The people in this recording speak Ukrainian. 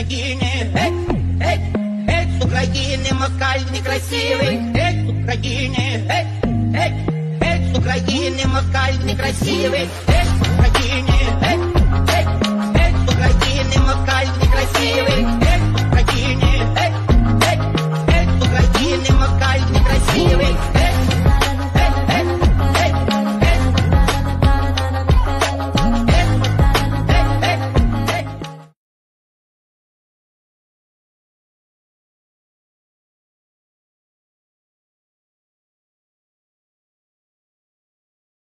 України, эй, геть, геть с Украины москаль некрасивий, эй, з України, геть, геть, геть с Украины москаль некрасивый, эй,